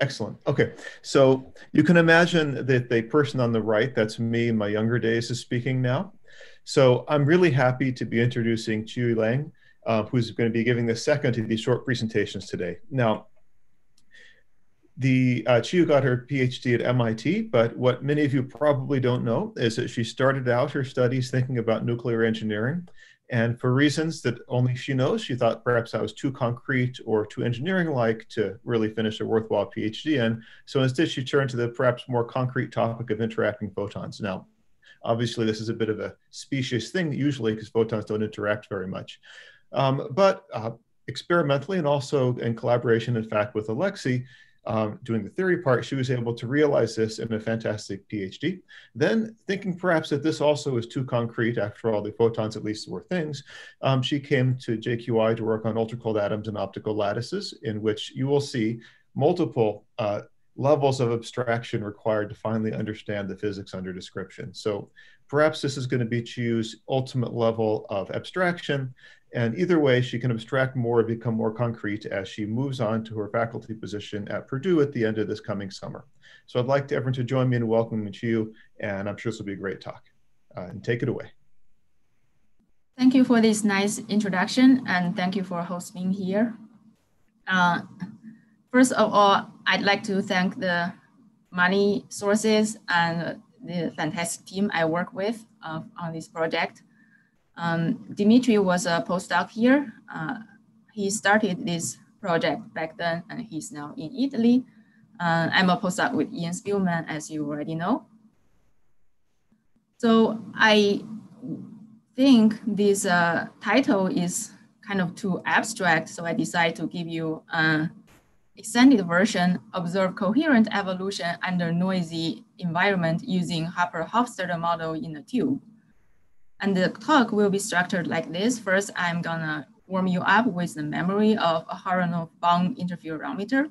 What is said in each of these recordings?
Excellent. Okay. So you can imagine that the person on the right, that's me in my younger days, is speaking now. So I'm really happy to be introducing Qiyu Liang, uh, who's going to be giving the second of these short presentations today. Now, the uh, Qiyu got her PhD at MIT, but what many of you probably don't know is that she started out her studies thinking about nuclear engineering. And for reasons that only she knows, she thought perhaps I was too concrete or too engineering like to really finish a worthwhile PhD in. So instead, she turned to the perhaps more concrete topic of interacting photons. Now, obviously, this is a bit of a specious thing usually because photons don't interact very much. Um, but uh, experimentally and also in collaboration, in fact, with Alexei, um, doing the theory part, she was able to realize this in a fantastic PhD. Then, thinking perhaps that this also is too concrete, after all, the photons at least were things, um, she came to JQI to work on ultra-cold atoms and optical lattices, in which you will see multiple uh, levels of abstraction required to finally understand the physics under description. So perhaps this is going to be Qiyu's ultimate level of abstraction, and either way, she can abstract more and become more concrete as she moves on to her faculty position at Purdue at the end of this coming summer. So I'd like everyone to join me in welcoming to you, and I'm sure this will be a great talk. Uh, and take it away. Thank you for this nice introduction, and thank you for hosting here. Uh, first of all, I'd like to thank the money sources and the fantastic team I work with uh, on this project. Um, Dimitri was a postdoc here. Uh, he started this project back then and he's now in Italy. Uh, I'm a postdoc with Ian Spielman, as you already know. So I think this uh, title is kind of too abstract, so I decided to give you an extended version, observe coherent evolution under noisy environment using Harper-Hofstadter model in a tube. And the talk will be structured like this. First, I'm gonna warm you up with the memory of a Aharonov-Bohm interferometer.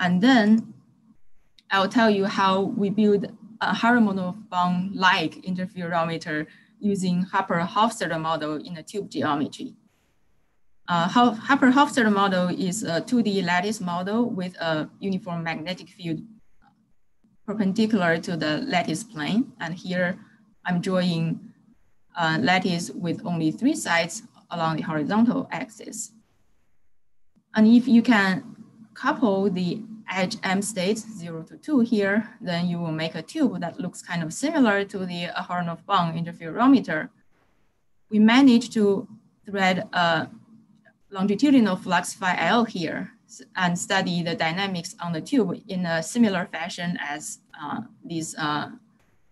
And then I'll tell you how we build a Aharonov-Bohm-like interferometer using Harper-Hofstadter model in a tube geometry. Uh, Harper-Hofstadter model is a 2D lattice model with a uniform magnetic field perpendicular to the lattice plane. And here I'm drawing uh, lattice with only three sides along the horizontal axis. And if you can couple the edge M states zero to two here, then you will make a tube that looks kind of similar to the Aharonov-Bohm interferometer. We managed to thread a longitudinal flux phi L here and study the dynamics on the tube in a similar fashion as uh, this uh,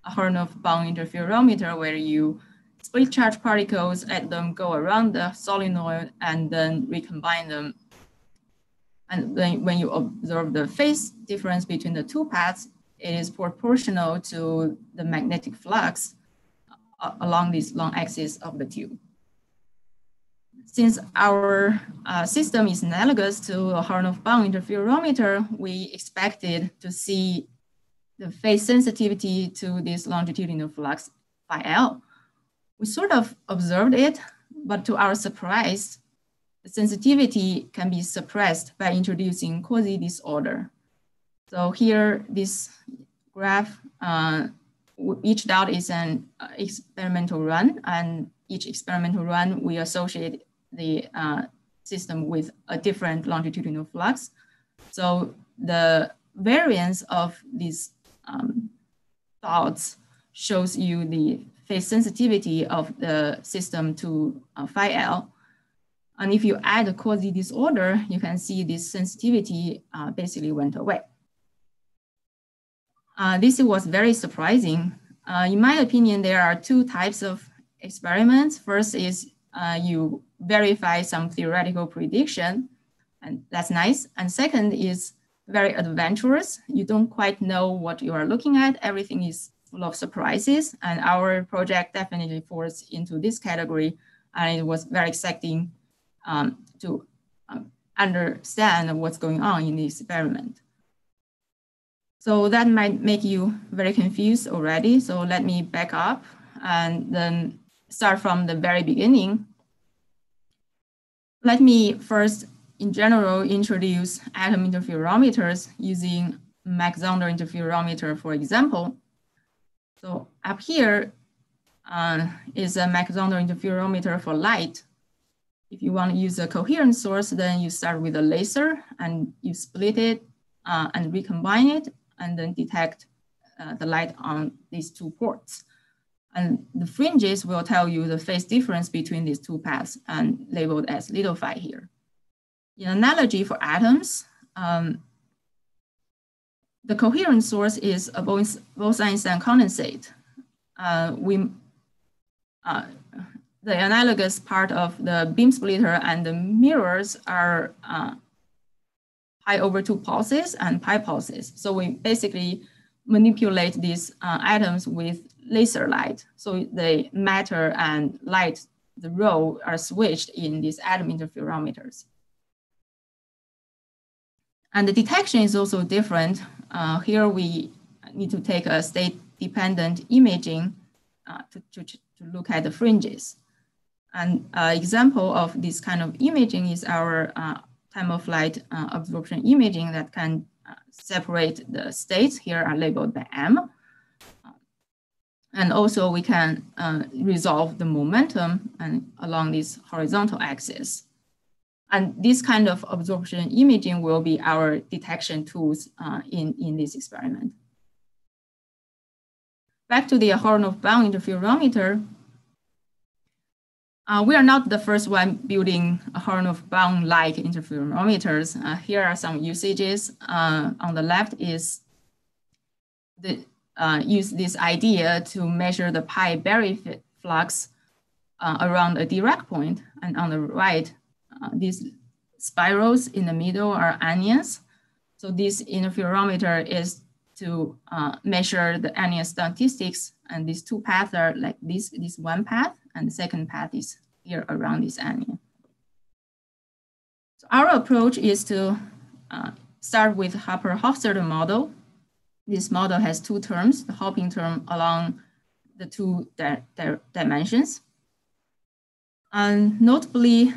Aharonov-Bohm interferometer where you split charge particles, let them go around the solenoid and then recombine them. And then when you observe the phase difference between the two paths, it is proportional to the magnetic flux uh, along this long axis of the tube. Since our uh, system is analogous to a Aharonov-Bohm interferometer, we expected to see the phase sensitivity to this longitudinal flux phi L we sort of observed it, but to our surprise, the sensitivity can be suppressed by introducing quasi disorder. So here, this graph, uh, each dot is an uh, experimental run, and each experimental run, we associate the uh, system with a different longitudinal flux. So the variance of these um, dots shows you the phase sensitivity of the system to uh, phi L. And if you add a quasi disorder, you can see this sensitivity uh, basically went away. Uh, this was very surprising. Uh, in my opinion, there are two types of experiments. First is uh, you verify some theoretical prediction, and that's nice. And second is very adventurous. You don't quite know what you are looking at. Everything is full of surprises. And our project definitely falls into this category. And it was very exciting um, to um, understand what's going on in the experiment. So that might make you very confused already. So let me back up and then start from the very beginning. Let me first in general introduce atom interferometers using Mach Zehnder interferometer, for example. So up here uh, is a interferometer for light. If you want to use a coherent source, then you start with a laser and you split it uh, and recombine it and then detect uh, the light on these two ports. And the fringes will tell you the phase difference between these two paths and labeled as little phi here. In analogy for atoms, um, the coherent source is a Bose-Einstein condensate. Uh, we, uh, the analogous part of the beam splitter and the mirrors are uh, pi over two pulses and pi pulses. So we basically manipulate these uh, atoms with laser light. So the matter and light, the role are switched in these atom interferometers. And the detection is also different. Uh, here we need to take a state-dependent imaging uh, to, to, to, look at the fringes. An uh, example of this kind of imaging is our uh, time of flight uh, absorption imaging that can uh, separate the states here are labeled by M. And also we can resolve the momentum and along this horizontal axis. And this kind of absorption imaging will be our detection tools uh, in, in this experiment. Back to the Aharonov-Bohm interferometer, uh, we are not the first one building Aharonov-Bohm-like interferometers. Uh, here are some usages. Uh, on the left is the uh, use this idea to measure the pi Berry flux uh, around a Dirac point, and on the right uh, these spirals in the middle are anyons. So this interferometer is to uh, measure the anyon statistics. And these two paths are like this, this one path, and the second path is here around this anyon. So our approach is to uh, start with Harper-Hofstadter model. This model has two terms, the hopping term along the two di di dimensions. And notably,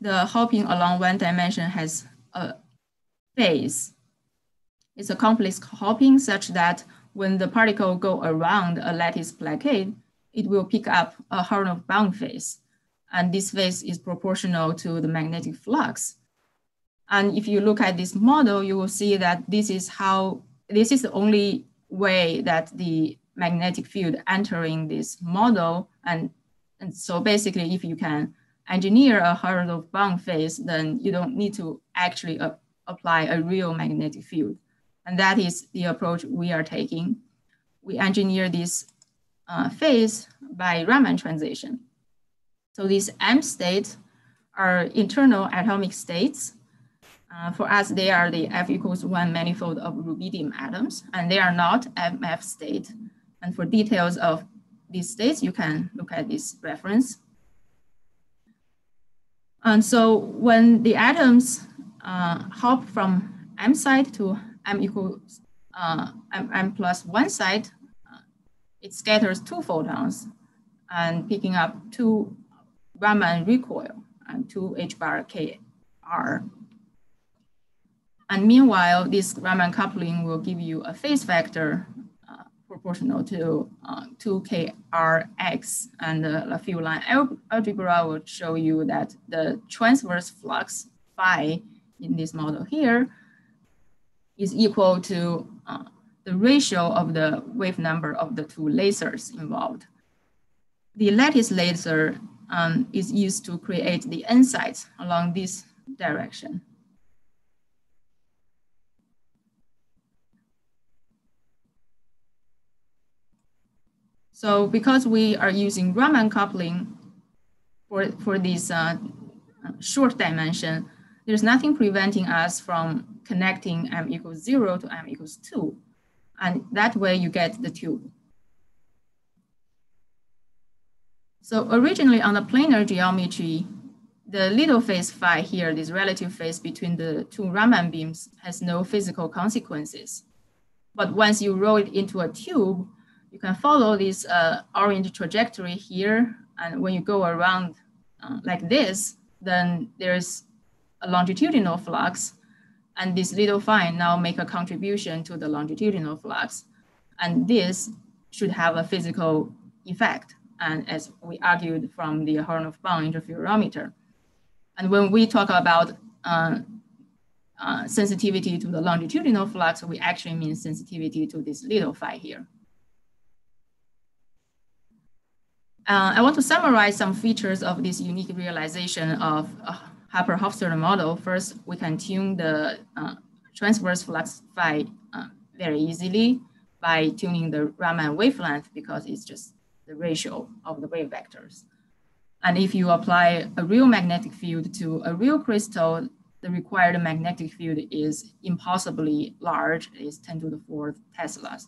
the hopping along one dimension has a phase. It's a complex hopping such that when the particle go around a lattice plaquette, it will pick up a Aharonov-Bohm phase. And this phase is proportional to the magnetic flux. And if you look at this model, you will see that this is how, this is the only way that the magnetic field entering this model. And, and so basically, if you can engineer a Aharonov-Bohm phase, then you don't need to actually uh, apply a real magnetic field. And that is the approach we are taking. We engineer this uh, phase by Raman transition. So these M states are internal atomic states. Uh, for us, they are the F equals one manifold of rubidium atoms, and they are not MF state. And for details of these states, you can look at this reference. And so when the atoms uh, hop from M side to M equals uh, M, M plus one side, uh, it scatters two photons and picking up two Raman recoil and two H bar K R. And meanwhile, this Raman coupling will give you a phase vector proportional to uh, 2krx. And the Lafave line algebra will show you that the transverse flux phi in this model here is equal to uh, the ratio of the wave number of the two lasers involved. The lattice laser um, is used to create the insights along this direction. So because we are using Raman coupling for, for this uh, short dimension, there's nothing preventing us from connecting m equals zero to m equals two. And that way you get the tube. So originally on the planar geometry, the little phase phi here, this relative phase between the two Raman beams has no physical consequences. But once you roll it into a tube, you can follow this uh, orange trajectory here. And when you go around uh, like this, then there's a longitudinal flux, and this little phi now make a contribution to the longitudinal flux. And this should have a physical effect, and as we argued from the Aharonov-Bohm interferometer. And when we talk about uh, uh, sensitivity to the longitudinal flux, we actually mean sensitivity to this little phi here. Uh, I want to summarize some features of this unique realization of uh, Harper-Hofstadter model. First, we can tune the uh, transverse flux phi uh, very easily by tuning the Raman wavelength because it's just the ratio of the wave vectors. And if you apply a real magnetic field to a real crystal, the required magnetic field is impossibly large, it's 10 to the fourth Teslas.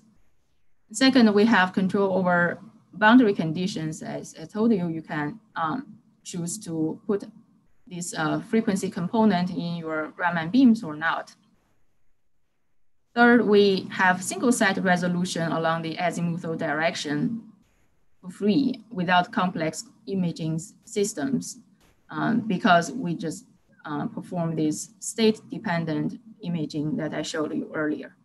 Second, we have control over boundary conditions. As I told you, you can um, choose to put this uh, frequency component in your Raman beams or not. Third, we have single site resolution along the azimuthal direction for free without complex imaging systems um, because we just uh, perform this state-dependent imaging that I showed you earlier.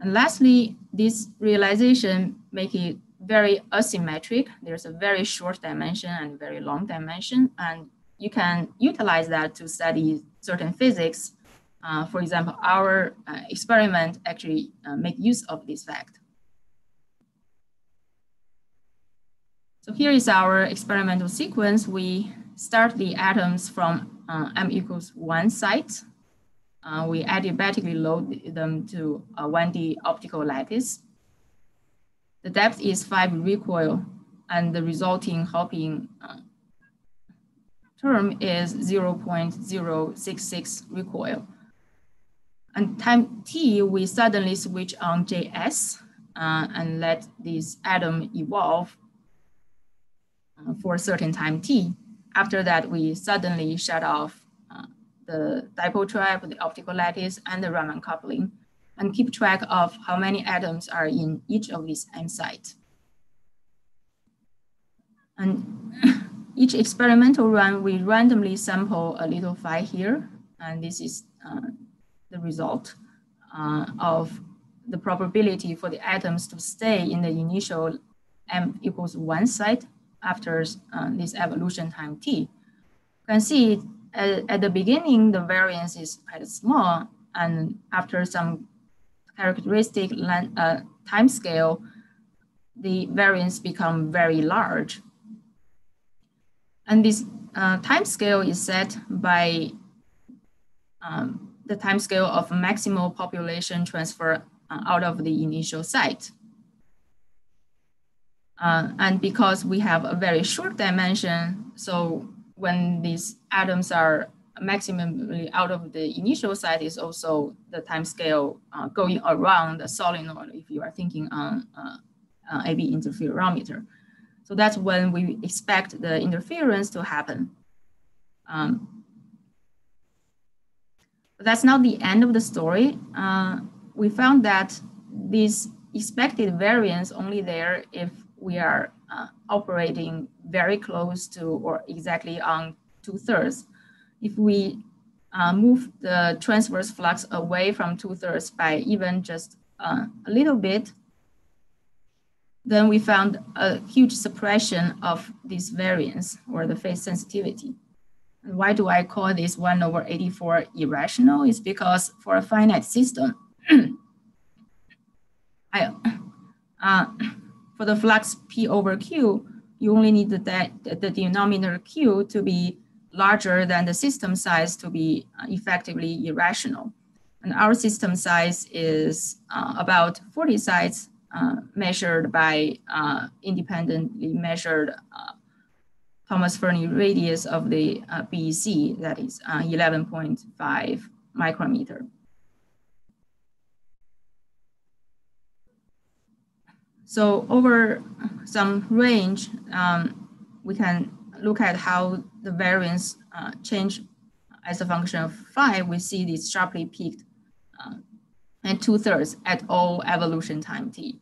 And lastly, this realization make it very asymmetric. There's a very short dimension and very long dimension, and you can utilize that to study certain physics. Uh, for example, our uh, experiment actually uh, make use of this fact. So here is our experimental sequence. We start the atoms from uh, m equals one site. Uh, we adiabatically load them to a 1D optical lattice. The depth is five recoil and the resulting hopping uh, term is 0.066 recoil. And time t, we suddenly switch on JS uh, and let this atom evolve uh, for a certain time t. After that, we suddenly shut off uh, the dipole trap, the optical lattice, and the Raman coupling, and keep track of how many atoms are in each of these M sites. And each experimental run, we randomly sample a little phi here, and this is uh, the result uh, of the probability for the atoms to stay in the initial m equals one site after uh, this evolution time t. You can see at, at, the beginning, the variance is quite small, and after some characteristic uh, time scale, the variance become very large. And this uh, time scale is set by um, the time scale of maximal population transfer uh, out of the initial site. Uh, and because we have a very short dimension, so when these atoms are maximally out of the initial site is also the time scale uh, going around the solenoid if you are thinking on uh, uh, AB interferometer. So that's when we expect the interference to happen. Um, but that's not the end of the story. Uh, we found that this expected variance only there if we are uh, operating very close to or exactly on two thirds. If we uh, move the transverse flux away from two thirds by even just uh, a little bit, then we found a huge suppression of this variance or the phase sensitivity. And why do I call this 1 over 84 irrational? Is because for a finite system, I, uh, for the flux P over Q, you only need the, the denominator Q to be larger than the system size to be uh, effectively irrational. And our system size is uh, about 40 sites uh, measured by uh, independently measured uh, Thomas Fermi radius of the uh, BEC, that is 11.5 micrometer. So over some range, um, we can look at how the variance uh, change as a function of phi. We see this sharply peaked uh, and two thirds at all evolution time t.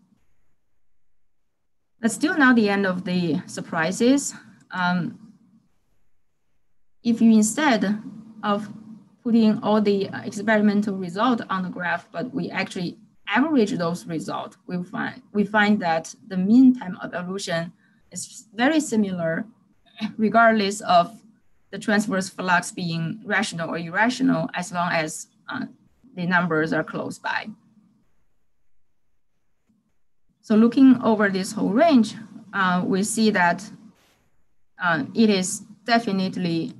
That's still not the end of the surprises. Um, if you instead of putting all the experimental result on the graph, but we actually average those results, we find, we find that the mean time of evolution is very similar regardless of the transverse flux being rational or irrational as long as uh, the numbers are close by. So looking over this whole range, uh, we see that uh, it is definitely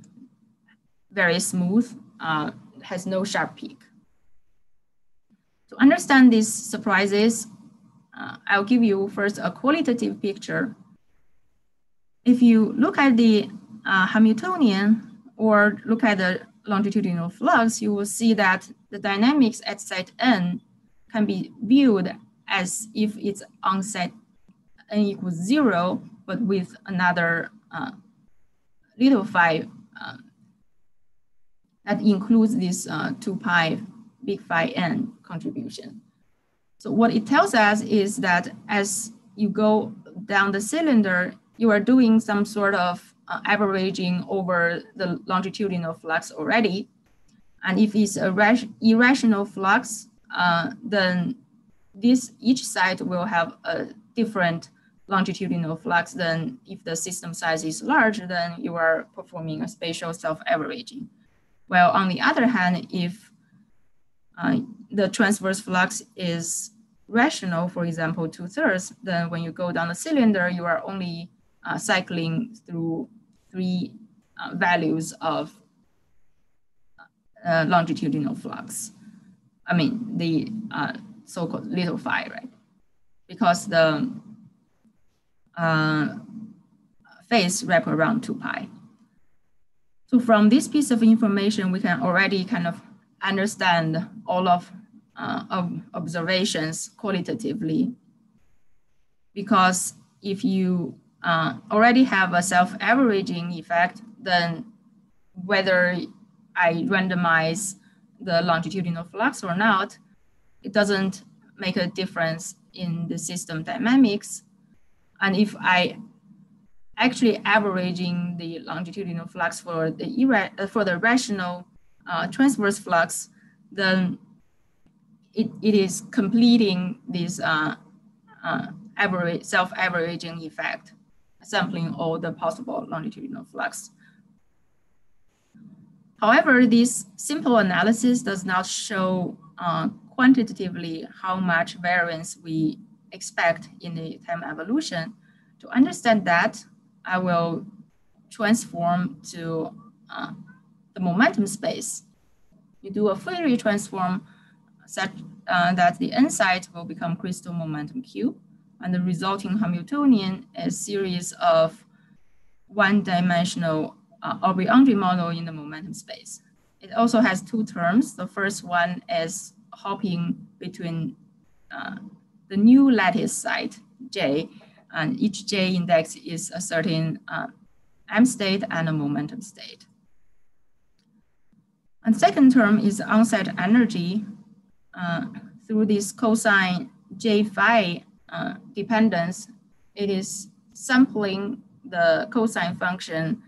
very smooth, uh, has no sharp peak. To understand these surprises, uh, I'll give you first a qualitative picture. If you look at the uh, Hamiltonian or look at the longitudinal flux, you will see that the dynamics at site n can be viewed as if it's on site n equals zero, but with another uh, little phi uh, that includes this uh, 2 pi big phi n contribution. So what it tells us is that as you go down the cylinder, you are doing some sort of uh, averaging over the longitudinal flux already. And if it's a irrational flux, uh, then this each site will have a different longitudinal flux than if the system size is large, then you are performing a spatial self-averaging. Well, on the other hand, if uh, the transverse flux is rational, for example, two thirds, then when you go down the cylinder, you are only uh, cycling through three uh, values of uh, longitudinal flux. I mean, the uh, so-called little phi, right? Because the uh, phase wrap around 2 pi. So from this piece of information, we can already kind of understand all of, uh, of observations qualitatively. Because if you uh, already have a self-averaging effect, then whether I randomize the longitudinal flux or not, it doesn't make a difference in the system dynamics. And if I actually averaging the longitudinal flux for the for the rational uh, transverse flux, then it, it is completing this uh, uh, self-averaging effect, sampling all the possible longitudinal flux. However, this simple analysis does not show uh, quantitatively how much variance we expect in the time evolution. To understand that, I will transform to uh, the momentum space. You do a Fourier transform such uh, that the n site will become crystal momentum Q, and the resulting Hamiltonian is series of one-dimensional uh, Aubry-Andre model in the momentum space. It also has two terms. The first one is hopping between uh, the new lattice site, J, and each J index is a certain uh, M state and a momentum state. And second term is on-site energy uh, through this cosine J phi uh, dependence. It is sampling the cosine function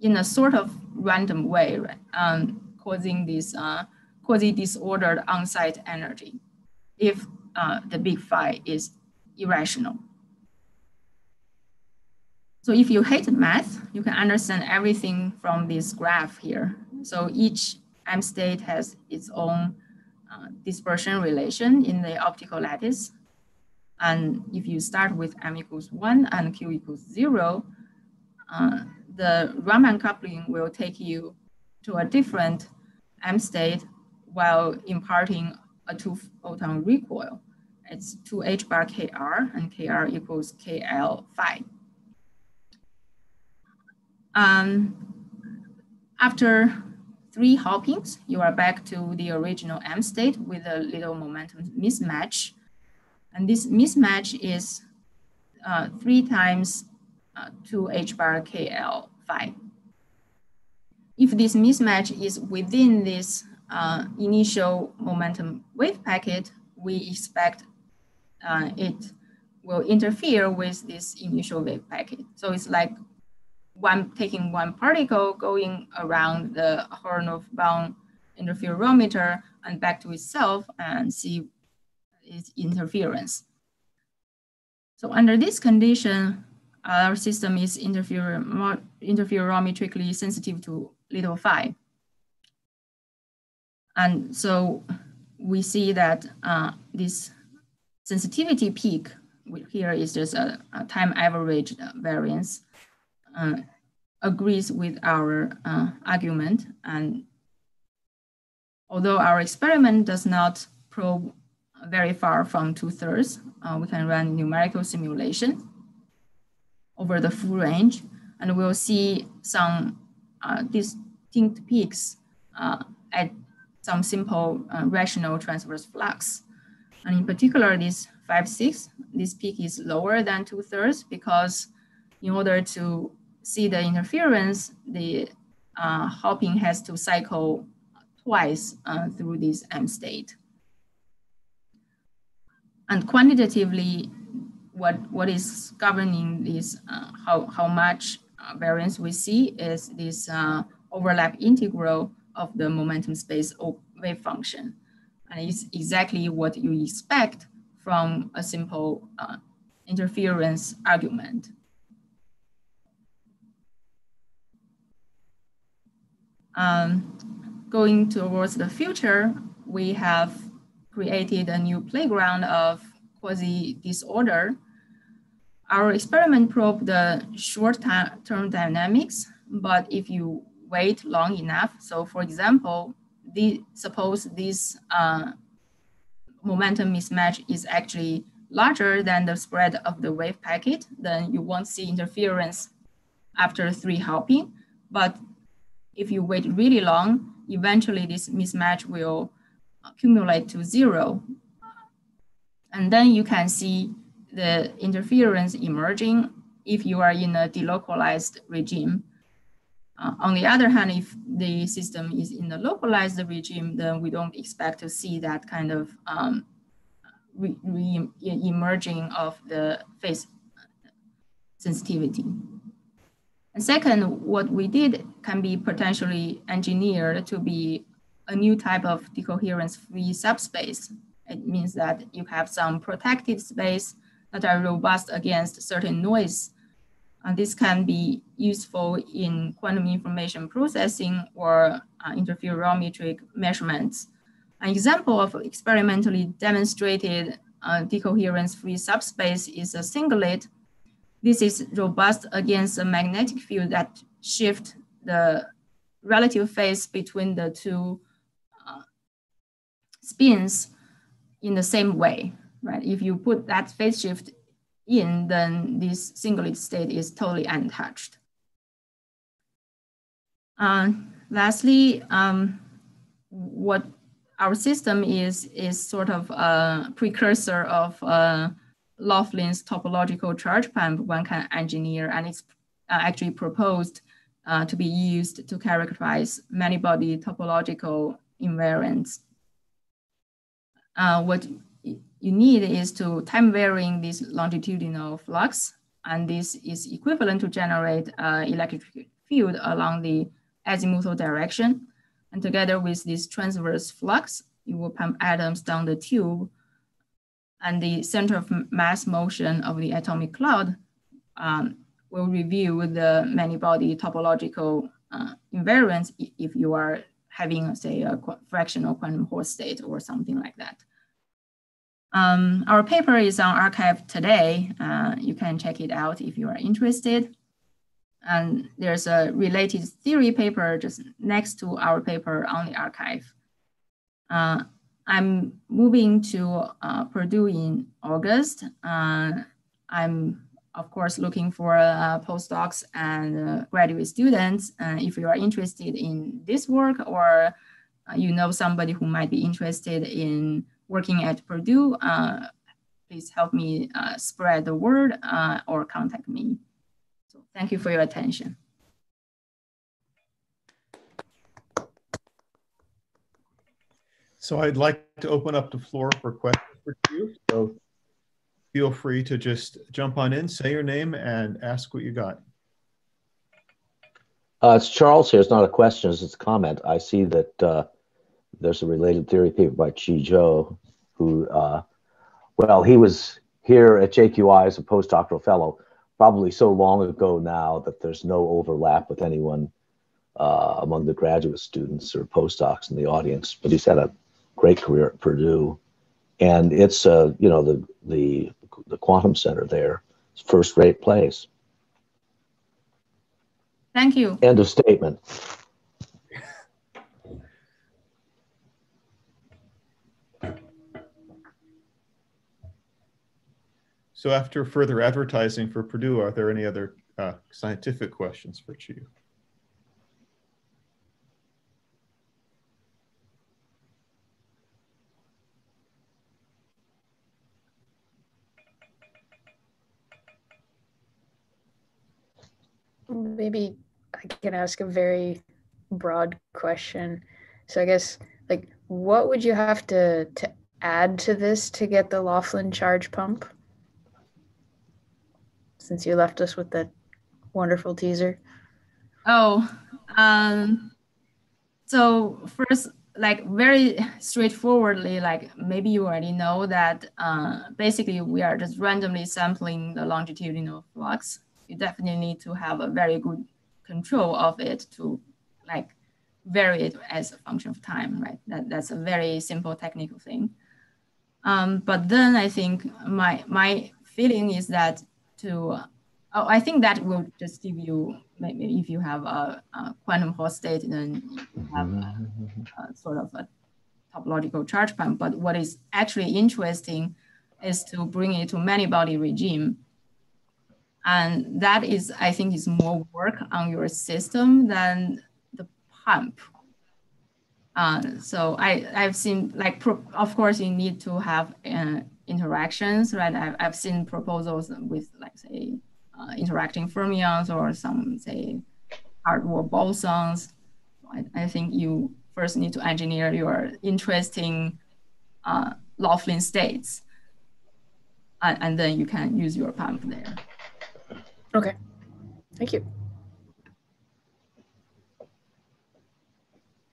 in a sort of random way, um, causing this uh, quasi-disordered on-site energy if uh, the big phi is irrational. So if you hate math, you can understand everything from this graph here. So each M state has its own uh, dispersion relation in the optical lattice. And if you start with M equals one and Q equals zero, uh, the Raman coupling will take you to a different M state while imparting a two photon recoil. It's 2 h bar kr and kr equals kl phi. Um, after three hoppings, you are back to the original M state with a little momentum mismatch. And this mismatch is uh, three times uh, 2 h bar kl phi. If this mismatch is within this uh, initial momentum wave packet, we expect uh, it will interfere with this initial wave packet. So it's like one taking one particle going around the Aharonov-Bohm interferometer and back to itself and see its interference. So under this condition, our system is interferometrically sensitive to little phi. And so we see that uh, this sensitivity peak here is just a, a time average variance uh, agrees with our uh, argument. And although our experiment does not probe very far from two thirds, uh, we can run numerical simulation over the full range, and we'll see some uh, distinct peaks uh, at some simple uh, rational transverse flux. And in particular, this 5, 6, this peak is lower than two thirds because in order to see the interference, the uh, hopping has to cycle twice uh, through this M state. And quantitatively, what, what is governing this, uh, how, how much uh, variance we see is this uh, overlap integral of the momentum space wave function. And it's exactly what you expect from a simple uh, interference argument. Um, going towards the future, we have created a new playground of quasi-disorder. Our experiment probed the short-term dynamics, but if you wait long enough, so for example, the, suppose this uh, momentum mismatch is actually larger than the spread of the wave packet, then you won't see interference after three hopping. But if you wait really long, eventually this mismatch will accumulate to zero. And then you can see the interference emerging if you are in a delocalized regime. Uh, on the other hand, if the system is in a localized regime, then we don't expect to see that kind of um, re, re emerging of the phase sensitivity. And second, what we did can be potentially engineered to be a new type of decoherence-free subspace. It means that you have some protected space that are robust against certain noise. And this can be useful in quantum information processing or uh, interferometric measurements. An example of experimentally demonstrated uh, decoherence-free subspace is a singlet this is robust against a magnetic field that shift the relative phase between the two uh, spins in the same way, right? If you put that phase shift in, then this singlet state is totally untouched. Uh, lastly, um, what our system is, is sort of a precursor of uh, Laughlin's topological charge pump one can engineer, and it's uh, actually proposed uh, to be used to characterize many-body topological invariants. Uh, what you need is to time varying this longitudinal flux, and this is equivalent to generate uh, electric field along the azimuthal direction. And together with this transverse flux, you will pump atoms down the tube and the center of mass motion of the atomic cloud um, will review the many-body topological uh, invariance if you are having, say, a fractional quantum Hall state or something like that. Um, our paper is on arXiv today. Uh, you can check it out if you are interested. And there's a related theory paper just next to our paper on the arXiv. Uh, I'm moving to uh, Purdue in August. Uh, I'm, of course, looking for uh, postdocs and uh, graduate students. And if you are interested in this work or uh, you know somebody who might be interested in working at Purdue, uh, please help me spread the word or contact me. So thank you for your attention. So I'd like to open up the floor for questions for you. So feel free to just jump on in, say your name, and ask what you got. Uh, it's Charles here. It's not a question, it's a comment. I see that uh, there's a related theory paper by Qi Zhou, who, uh, well, he was here at JQI as a postdoctoral fellow, probably so long ago now that there's no overlap with anyone uh, among the graduate students or postdocs in the audience. But he's had a great career at Purdue, and it's uh, you know the the the quantum center there, first rate place. Thank you. End of statement. So after further advertising for Purdue, are there any other uh, scientific questions for Chi? Maybe I can ask a very broad question. So I guess like what would you have to to add to this to get the Laughlin charge pump? since you left us with that wonderful teaser? Oh, um, so first, like very straightforwardly, like maybe you already know that uh, basically we are just randomly sampling the longitudinal flux. You definitely need to have a very good control of it to like vary it as a function of time, right? That, that's a very simple technical thing. Um, but then I think my, my feeling is that to oh, I think that will just give you maybe if you have a, a quantum Hall state, then you have a, a sort of a topological charge pump. But what is actually interesting is to bring it to many body regime. And that is, I think, is more work on your system than the pump. Uh, so I, I've seen like, of course, you need to have uh, interactions, right? I've, I've seen proposals with like say uh, interacting fermions or some say hard-core bosons. I, I, think you first need to engineer your interesting uh, Laughlin states, and, and then you can use your pump there. Okay, thank you.